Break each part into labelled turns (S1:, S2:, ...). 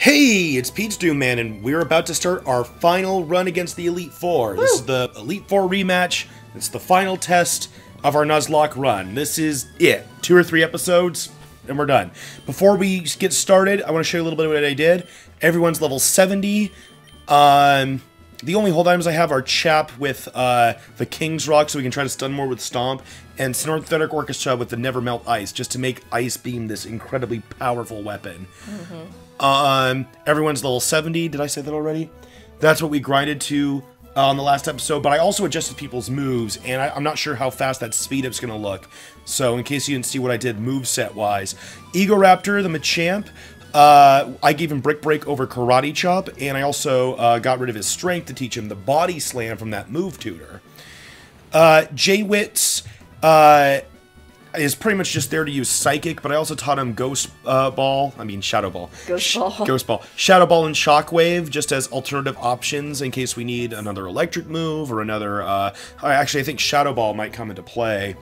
S1: Hey, it's Pizza Dude Man, and we're about to start our final run against the Elite Four. This is the Elite Four rematch. It's the final test of our Nuzlocke run. This is it. Two or three episodes, and we're done. Before we get started, I want to show you a little bit of what I did. Everyone's level 70. Um, the only hold items I have are Chap with uh, the King's Rock, so we can try to stun more with Stomp, and Synthetic Orchestra with the Never Melt Ice, just to make Ice Beam this incredibly powerful weapon. Um, everyone's level 70. Did I say that already? That's what we grinded to uh, on the last episode, but I also adjusted people's moves, and I, I'm not sure how fast that speed up's going to look. So, in case you didn't see what I did move set wise, Ego Raptor, the Machamp, uh, I gave him Brick Break over Karate Chop, and I also uh, got rid of his strength to teach him the Body Slam from that move tutor. Uh, J Wits uh, is pretty much just there to use Psychic, but I also taught him Ghost uh, Ball. I mean Shadow Ball.
S2: Ghost Ball.
S1: Ghost Ball. Shadow Ball and Shockwave, just as alternative options in case we need another electric move or another. Uh, actually, I think Shadow Ball might come into play.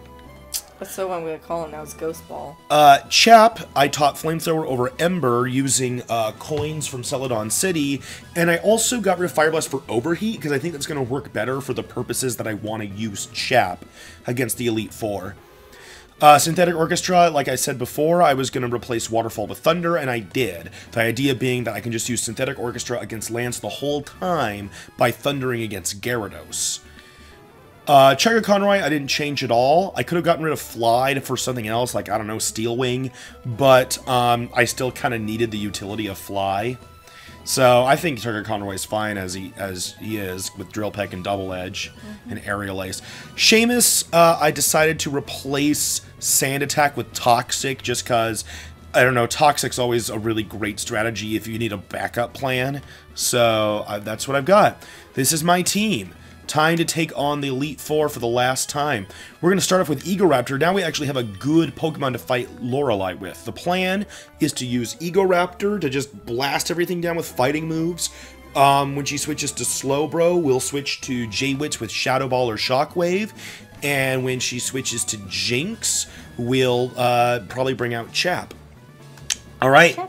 S2: That's so what I'm gonna call it now. It's Ghost Ball.
S1: Uh, Chap, I taught Flamethrower over Ember using uh, coins from Celadon City, and I also got rid of Fire Blast for Overheat because I think that's going to work better for the purposes that I want to use Chap against the Elite Four. Uh, Synthetic Orchestra, like I said before, I was going to replace Waterfall with Thunder, and I did. The idea being that I can just use Synthetic Orchestra against Lance the whole time by thundering against Gyarados. Uh, Chugga Conroy, I didn't change at all. I could have gotten rid of Fly for something else, like, I don't know, Steel Wing, but um, I still kind of needed the utility of Fly. So I think Conroy is fine as he as he is with Drill Peck and Double Edge and Aerial Ace. Seamus, uh, I decided to replace Sand Attack with Toxic just because, I don't know, Toxic's always a really great strategy if you need a backup plan. So uh, that's what I've got. This is my team. Time to take on the Elite Four for the last time. We're going to start off with Ego Raptor. Now we actually have a good Pokemon to fight Lorelei with. The plan is to use Ego Raptor to just blast everything down with fighting moves. Um, when she switches to Slowbro, we'll switch to J-Witch with Shadow Ball or Shockwave. And when she switches to Jynx, we'll uh, probably bring out Chap. All right. I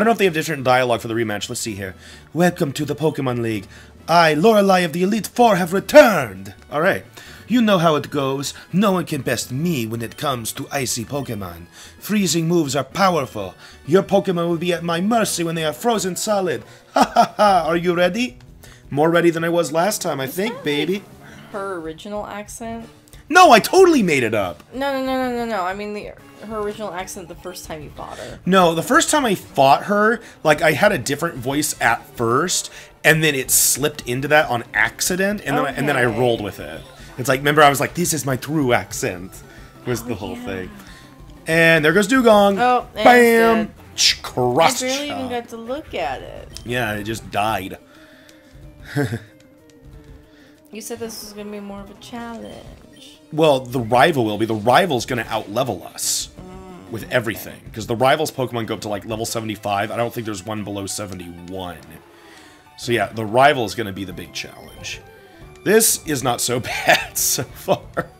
S1: don't know if they have different dialogue for the rematch. Let's see here. Welcome to the Pokemon League. I, Lorelei of the Elite Four, have returned. All right. You know how it goes. No one can best me when it comes to icy Pokemon. Freezing moves are powerful. Your Pokemon will be at my mercy when they are frozen solid. Ha ha ha! Are you ready? More ready than I was last time, I think, baby.
S2: Her original accent.
S1: No, I totally made it up.
S2: No, no, no, no, no, no. I mean the her original accent the first time you fought her.
S1: No, the first time I fought her, like I had a different voice at first, and then it slipped into that on accident, and then I, and then I rolled with it. It's like remember I was like, "This is my true accent," was the oh, whole
S2: yeah.
S1: thing. And there goes Dewgong.
S2: Oh,
S1: bam! Ch-
S2: I barely even
S1: oh.
S2: got to look at it.
S1: Yeah, it just died.
S2: You said this was gonna be more of a challenge.
S1: Well, the rival will be. The rival's going to outlevel us with everything because the rival's Pokemon go up to like level 75. I don't think there's one below 71. So yeah, the rival is going to be the big challenge. This is not so bad so far.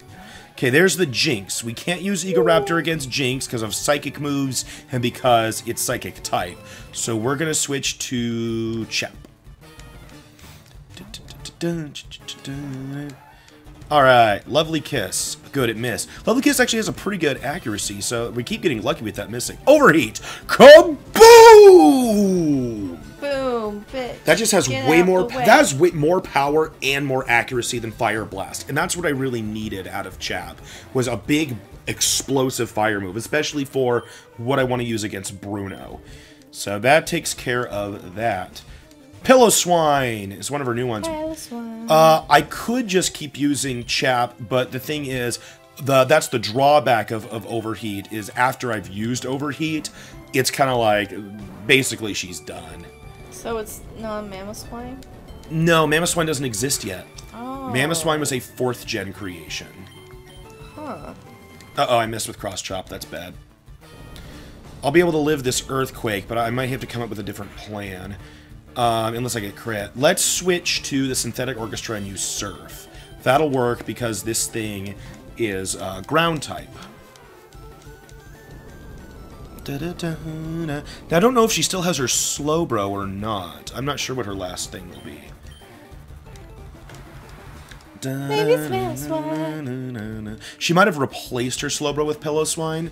S1: Okay, there's the Jynx. We can't use Ego Raptor against Jynx because of psychic moves and because it's psychic type. So we're going to switch to Chap. Alright, Lovely Kiss. Good, it missed. Lovely Kiss actually has a pretty good accuracy, so we keep getting lucky with that missing. Overheat! Kaboom!
S2: Boom, bitch.
S1: That just has
S2: Get
S1: way more. That has way more power and more accuracy than Fire Blast, and that's what I really needed out of Chap was a big explosive fire move, especially for what I want to use against Bruno. So that takes care of that. Piloswine is one of her new ones. Uh, I could just keep using Chap, but the thing is, the that's the drawback of, of Overheat is after I've used Overheat, it's kind of like basically she's done.
S2: So it's not Swine.
S1: No, Mamoswine doesn't exist yet.
S2: Oh.
S1: Mammoth Swine was a fourth gen creation.
S2: Huh.
S1: Uh oh, I missed with Cross Chop. That's bad. I'll be able to live this earthquake, but I might have to come up with a different plan. Um, unless I get crit. Let's switch to the synthetic orchestra and use surf. That'll work because this thing is uh, ground type. Da-da-da-da. Now, I don't know if she still has her Slowbro or not. I'm not sure what her last thing will be.
S2: Maybe Pillow
S1: Da-na-na-na-na. She might have replaced her Slowbro with Piloswine.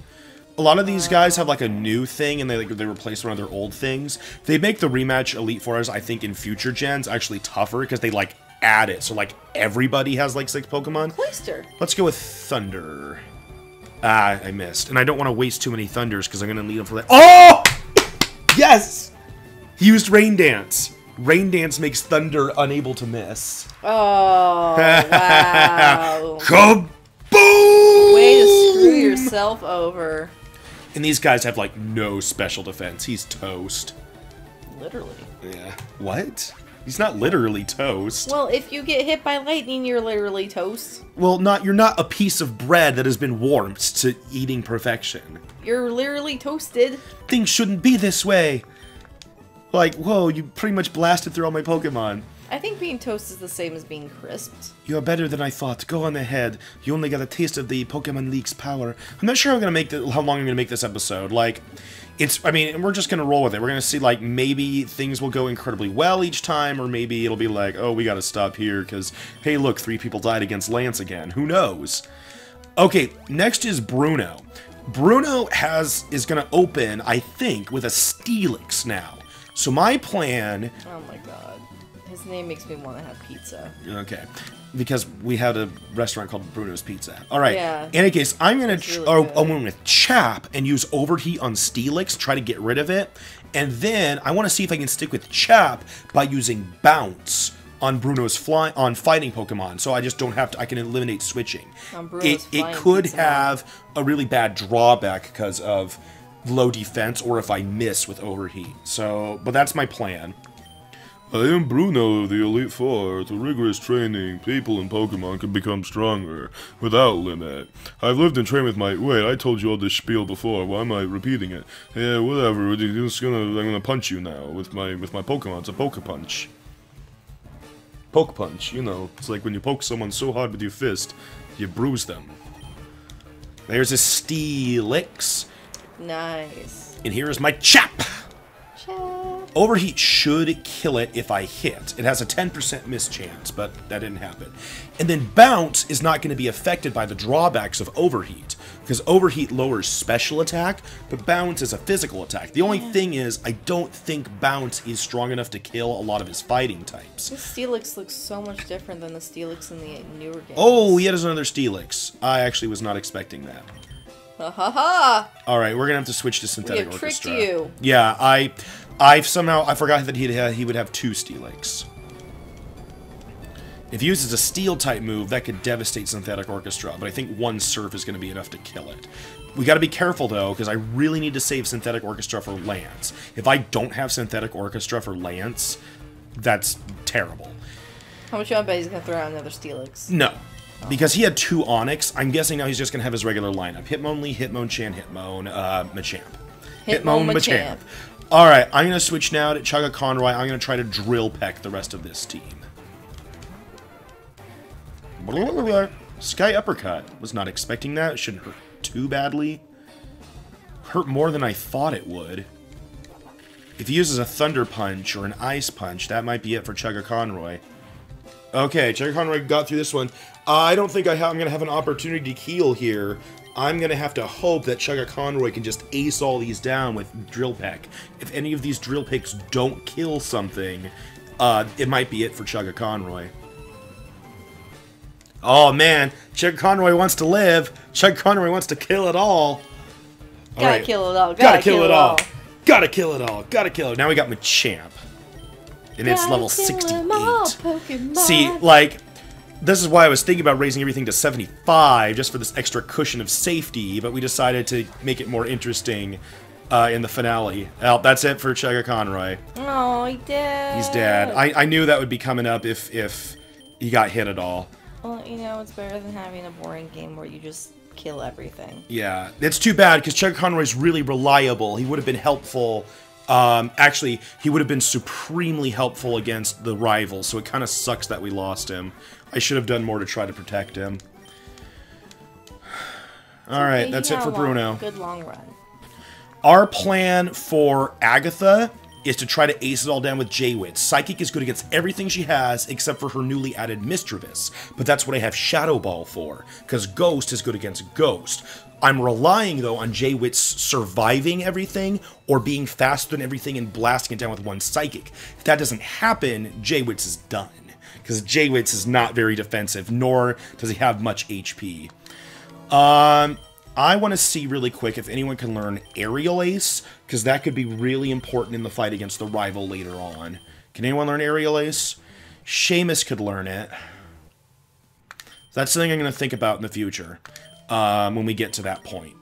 S1: A lot of these guys have like a new thing and they like, they replace one of their old things. They make the rematch Elite Fours, I think, in future gens actually tougher because they like add it. So like everybody has like six Pokemon.
S2: Cloyster.
S1: Let's go with Thunder. Ah, I missed. And I don't want to waste too many Thunders because I'm going to need them for that. Oh! yes! He used Rain Dance. Rain Dance makes Thunder unable to miss.
S2: Oh, wow.
S1: Kaboom!
S2: Way to screw yourself over.
S1: And these guys have like no special defense. He's toast.
S2: Literally.
S1: Yeah. What? He's not literally toast.
S2: Well, if you get hit by lightning, you're literally toast.
S1: Well, not you're not a piece of bread that has been warmed to eating perfection.
S2: You're literally toasted.
S1: Things shouldn't be this way. Like, whoa, you pretty much blasted through all my Pokemon.
S2: I think being toast is the same as being crisped.
S1: You're better than I thought. Go on ahead. You only got a taste of the Pokemon League's power. I'm not sure how I'm gonna make the, how long I'm gonna make this episode. Like, it's. I mean, we're just gonna roll with it. We're gonna see like maybe things will go incredibly well each time, or maybe it'll be like, oh, we gotta stop here because hey, look, three people died against Lance again. Who knows? Okay, next is Bruno. Bruno has is gonna open, I think, with a Steelix now. So my plan
S2: Oh my god. His name makes me want to have pizza.
S1: Okay. Because we had a restaurant called Bruno's Pizza. All right.
S2: Yeah.
S1: In any case, I'm gonna
S2: It's
S1: ch-
S2: really
S1: oh. I'm going with Chap and use Overheat on Steelix, try to get rid of it, and then I want to see if I can stick with Chap by using Bounce on Bruno's fly on fighting Pokemon. So I just don't have to. I can eliminate switching.
S2: On Bruno's
S1: it it could
S2: Pokemon.
S1: have a really bad drawback because of low defense or if I miss with Overheat. So, but that's my plan. I am Bruno of the Elite Four. Through rigorous training, people and Pokemon can become stronger, without limit. I've lived and trained with my. Wait, I told you all this spiel before. Why am I repeating it? Yeah, whatever. Just gonna. I'm gonna punch you now with my with my Pokemon. It's a Poke Punch. Poke Punch. You know, it's like when you poke someone so hard with your fist, you bruise them. There's a Steelix,
S2: Nice.
S1: and here is my Chap.
S2: Chat.
S1: Overheat should kill it if I hit. It has a 10% miss chance, but that didn't happen. And then Bounce is not going to be affected by the drawbacks of Overheat, because Overheat lowers special attack, but Bounce is a physical attack. The only thing is, I don't think Bounce is strong enough to kill a lot of his fighting types.
S2: This Steelix looks so much different than the Steelix in the newer games.
S1: Oh, he has another Steelix. I actually was not expecting that.
S2: Ha ha ha!
S1: All right, we're gonna have to switch to synthetic
S2: have tricked you.
S1: Yeah, I, I've somehow I forgot that he he would have two Steelix. If he uses a steel type move, that could devastate synthetic orchestra, but I think one surf is going to be enough to kill it. We got to be careful though, because I really need to save synthetic orchestra for Lance. If I don't have synthetic orchestra for Lance, that's terrible.
S2: How much you want to bet he's gonna throw out another Steelix?
S1: No. Because he had two Onix, I'm guessing now he's just going to have his regular lineup. Hitmonlee, Hitmonchan, Hitmon, uh, Machamp.
S2: Hitmon, Machamp.
S1: Alright, I'm going to switch now to Chugga Conroy. I'm going to try to drill peck the rest of this team. Blah, blah, blah. Sky Uppercut. Was not expecting that. It Shouldn't hurt too badly. Hurt more than I thought it would. If he uses a Thunder Punch or an Ice Punch, that might be it for Chugga Conroy. Okay, Chugga Conroy got through this one. I don't think I I'm going to have an opportunity to heal here. I'm going to have to hope that Chugga Conroy can just ace all these down with Drill Peck. If any of these Drill Pecks don't kill something, uh, it might be it for Chugga Conroy. Oh man, Chugga Conroy wants to live. Chugga Conroy wants to kill it all.
S2: Gotta kill it all. Gotta,
S1: Gotta kill it all. Gotta kill it all. Gotta kill it. Now we got Machamp. And it's
S2: Gotta
S1: level
S2: kill 'em all,
S1: 68. See, like, this is why I was thinking about raising everything to 75, just for this extra cushion of safety, but we decided to make it more interesting uh, in the finale. Well, that's it for Chugga Conroy.
S2: Oh, he did.
S1: He's dead. I, I knew that would be coming up if, if he got hit at all.
S2: Well, you know, it's better than having a boring game where you just kill everything.
S1: Yeah, it's too bad because Chugga Conroy's really reliable. He would have been helpful. Um, actually, he would have been supremely helpful against the rivals, so it kind of sucks that we lost him. I should have done more to try to protect him. All right,
S2: Okay,
S1: that's it for
S2: long-
S1: Bruno.
S2: Good long run.
S1: Our plan for Agatha is to try to ace it all down with J-Wit. Psychic is good against everything she has except for her newly added Misdreavus, but that's what I have Shadow Ball for, because Ghost is good against Ghost. I'm relying, though, on J-Wit's surviving everything or being faster than everything and blasting it down with one Psychic. If that doesn't happen, J-Wit's is done, because J-Wit's is not very defensive, nor does he have much HP. Um, I want to see really quick if anyone can learn Aerial Ace, because that could be really important in the fight against the rival later on. Can anyone learn Aerial Ace? Seamus could learn it. That's something I'm going to think about in the future um, when we get to that point.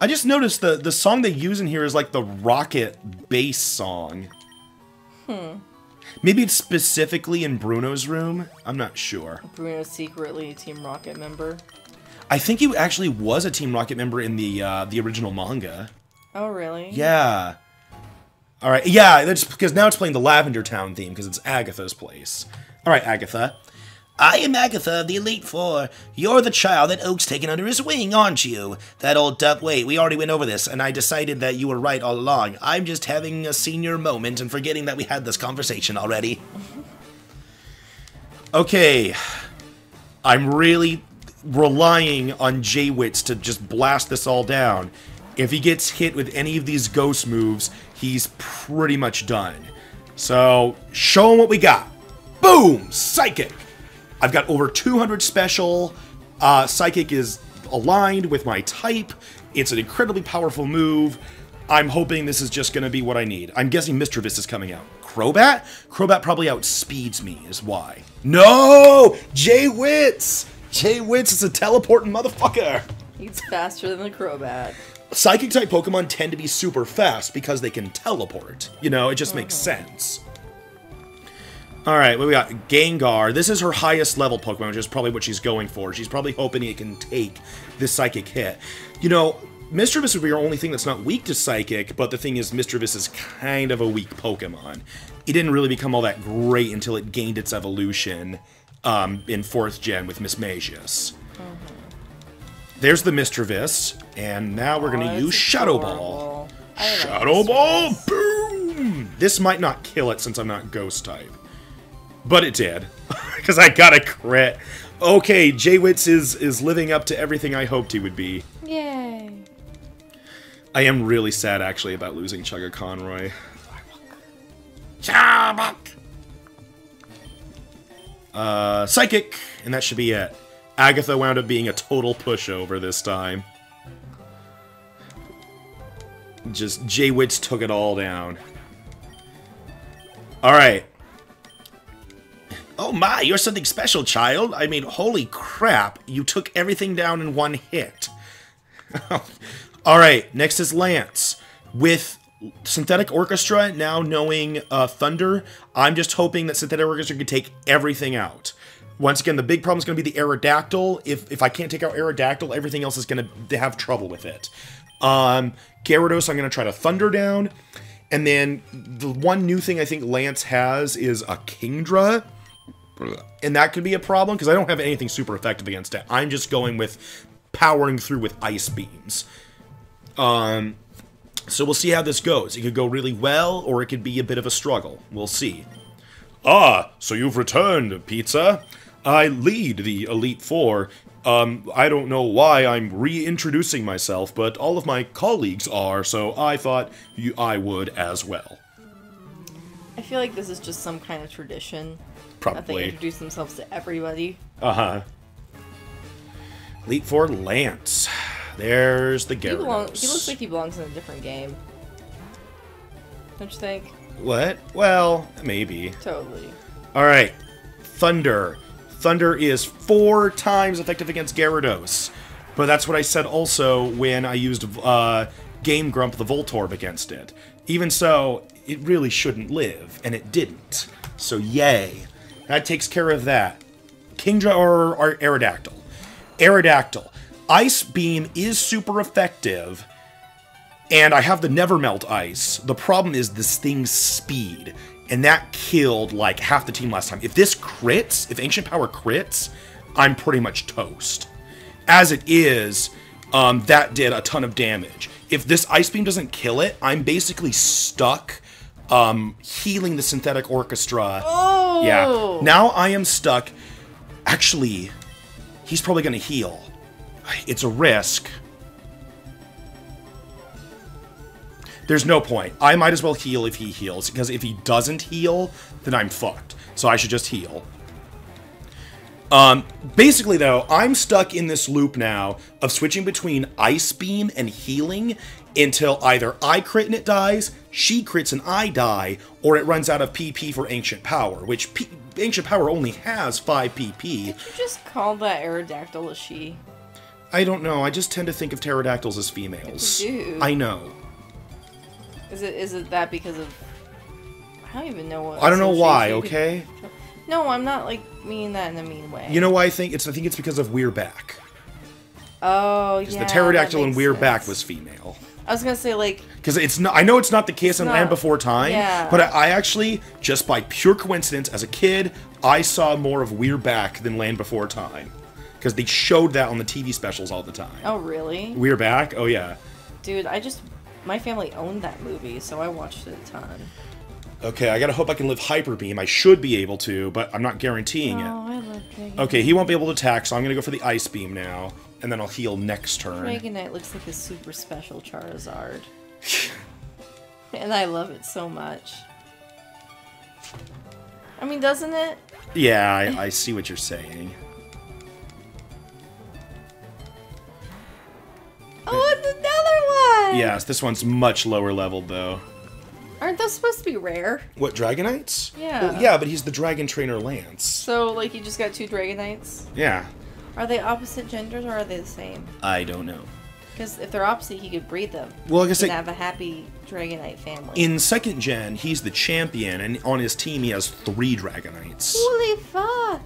S1: I just noticed the the song they use in here is like the rocket base song. Hmm. Maybe it's specifically in Bruno's room. I'm not sure.
S2: Bruno's secretly a Team Rocket member.
S1: I think he actually was a Team Rocket member in the uh, the original manga.
S2: Oh, really?
S1: Yeah. All right. Yeah, that's because now it's playing the Lavender Town theme because it's Agatha's place. All right, Agatha.
S3: I am Agatha of the Elite Four. You're the child that Oak's taken under his wing, aren't you? That old duck. Wait, we already went over this, and I decided that you were right all along. I'm just having a senior moment and forgetting that we had this conversation already.
S1: Okay. I'm really relying on J-Wits to just blast this all down. If he gets hit with any of these ghost moves, he's pretty much done. So, show him what we got. Boom! Psychic! I've got over 200 special. Uh, Psychic is aligned with my type. It's an incredibly powerful move. I'm hoping this is just going to be what I need. I'm guessing Misdreavus is coming out. Crobat? Crobat probably outspeeds me, is why. No! J-Wits! J-Wits is a teleporting motherfucker!
S2: He's faster than the Crobat.
S1: Psychic type Pokemon tend to be super fast because they can teleport. You know, it just makes sense. Alright, what we got? Gengar. This is her highest level Pokemon, which is probably what she's going for. She's probably hoping it can take this Psychic hit. You know, Misdreavus would be her only thing that's not weak to Psychic, but the thing is, Misdreavus is kind of a weak Pokemon. It didn't really become all that great until it gained its evolution um, in 4th gen with Mismagius. There's the Misdreavus, and now we're going to
S2: Oh,
S1: use Shadow
S2: adorable.
S1: Ball.
S2: Like
S1: Shadow Ball! Boom! This might not kill it since I'm not Ghost type. But it did. Because I got a crit. Okay, J-Wits is, is living up to everything I hoped he would be.
S2: Yay.
S1: I am really sad, actually, about losing Chugga Conroy. Uh, Psychic! And that should be it. Agatha wound up being a total pushover this time. Just J-Wits took it all down. Alright.
S3: Oh my, you're something special, child. I mean, holy crap, you took everything down in one hit.
S1: Alright, next is Lance. With Synthetic Orchestra now knowing uh, Thunder, I'm just hoping that Synthetic Orchestra can take everything out. Once again, the big problem is going to be the Aerodactyl. If, if I can't take out Aerodactyl, everything else is going to have trouble with it. Um, Gyarados, I'm going to try to Thunder down. And then the one new thing I think Lance has is a Kingdra. And that could be a problem because I don't have anything super effective against it. I'm just going with powering through with Ice Beams. Um, so we'll see how this goes. It could go really well, or it could be a bit of a struggle. We'll see. Ah, so you've returned, Pizza. I lead the Elite Four. Um, I don't know why I'm reintroducing myself, but all of my colleagues are, so I thought you, I would as well.
S2: I feel like this is just some kind of tradition. Probably. That they introduce themselves to everybody.
S1: Uh huh. Elite Four Lance. There's the
S2: He, belong-
S1: Gyarados.
S2: he looks like he belongs in a different game. Don't you think?
S1: What? Well, maybe.
S2: Totally.
S1: All right, Thunder. Thunder is four times effective against Gyarados, but that's what I said also when I used uh, Game Grump the Voltorb against it. Even so, it really shouldn't live, and it didn't. So yay, that takes care of that. Kingdra or, or Aerodactyl. Aerodactyl. Ice Beam is super effective, and I have the Never Melt Ice. The problem is this thing's speed, and that killed like half the team last time. If this crits, if Ancient Power crits, I'm pretty much toast. As it is, um, that did a ton of damage. If this ice beam doesn't kill it, I'm basically stuck um, healing the synthetic orchestra.
S2: Oh!
S1: Yeah. Now I am stuck. Actually, he's probably going to heal. It's a risk. There's no point. I might as well heal if he heals, because if he doesn't heal, then I'm fucked. So I should just heal. Um, basically, though, I'm stuck in this loop now of switching between Ice Beam and healing until either I crit and it dies, she crits and I die, or it runs out of PP for Ancient Power, which P Ancient Power only has 5 PP.
S2: You just called that Aerodactyl a she.
S1: I don't know, I just tend to think of pterodactyls as females.
S2: Do.
S1: I know.
S2: Is it is it that because of I don't even know what
S1: I don't know why,
S2: you could-
S1: okay?
S2: No, I'm not like meaning that in a mean way.
S1: You know why I think? It's I think it's because of We're Back.
S2: Oh
S1: Because
S2: yeah.
S1: the pterodactyl in
S2: We're
S1: Back
S2: sense.
S1: was female.
S2: I was gonna say like
S1: Because it's not. I know it's not the case in
S2: not-
S1: Land Before Time.
S2: yeah.
S1: But I, I actually, just by pure coincidence, as a kid, I saw more of We're Back than Land Before Time. Because they showed that on the TV specials all the time.
S2: oh really?
S1: We're back. Oh yeah.
S2: Dude, I just my family owned that movie, so I watched it a ton.
S1: Okay, I gotta hope I can live Hyper Beam. I should be able to, but I'm not guaranteeing it.
S2: Oh, I love Dragon.
S1: Okay, he won't be able to attack, so I'm gonna go for the Ice Beam now, and then I'll heal next turn.
S2: Dragonite looks like a super special Charizard. and I love it so much. I mean, doesn't it?
S1: Yeah, I, I see what you're saying.
S2: Oh, it's another one!
S1: Yes, this one's much lower leveled though.
S2: Aren't those supposed to be rare?
S1: What Dragonites?
S2: Yeah.
S1: Well, yeah, but he's the Dragon Trainer Lance.
S2: So, like, you just got two Dragonites?
S1: Yeah.
S2: Are they opposite genders or are they the same?
S1: I don't know.
S2: Because if they're opposite, he could breed them.
S1: Well, like I
S2: He
S1: said,
S2: can have a happy Dragonite family.
S1: in second gen, he's the champion, and on his team he has three Dragonites.
S2: Holy fuck!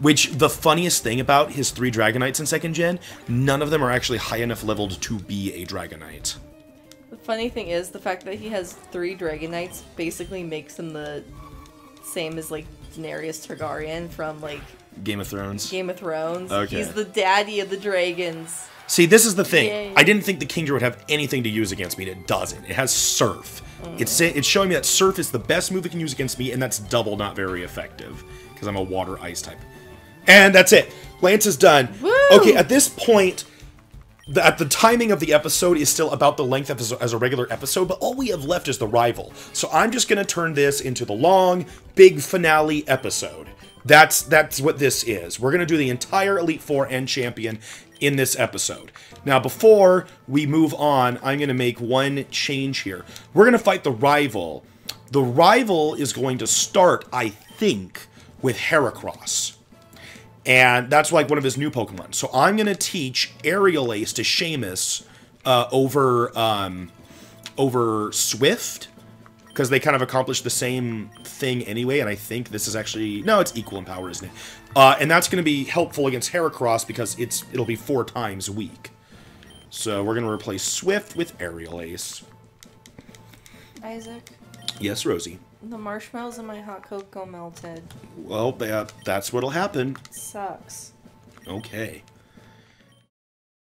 S1: Which the funniest thing about his three Dragonites in second gen, none of them are actually high enough leveled to be a Dragonite.
S2: Funny thing is, the fact that he has three Dragonites basically makes him the same as, like, Daenerys Targaryen from, like,
S1: Game of Thrones.
S2: Game of Thrones.
S1: Okay.
S2: He's the daddy of the dragons.
S1: See, this is the thing.
S2: Yay.
S1: I didn't think the Kingdra would have anything to use against me, and it doesn't. It has Surf.
S2: Mm.
S1: It's it's showing me that Surf is the best move it can use against me, and that's double not very effective because I'm a water ice type. And that's it. Lance is done.
S2: Woo!
S1: Okay, at this point, the, at the timing of the episode is still about the length of as, as a regular episode, but all we have left is the rival. So I'm just gonna turn this into the long, big finale episode. That's that's what this is. We're gonna do the entire Elite Four and Champion in this episode. Now, before we move on, I'm gonna make one change here. We're gonna fight the rival. The rival is going to start, I think, with Heracross and that's like one of his new Pokemon. So I'm gonna teach Aerial Ace to Seamus uh, over um, over Swift because they kind of accomplish the same thing anyway. And I think this is actually no, it's equal in power, isn't it? Uh, and that's gonna be helpful against Heracross because it's it'll be four times weak. So we're gonna replace Swift with Aerial Ace.
S2: Isaac,
S1: Yes, Rosie.
S2: The marshmallows in my hot cocoa melted.
S1: Well, that, that's what'll happen.
S2: Sucks.
S1: Okay.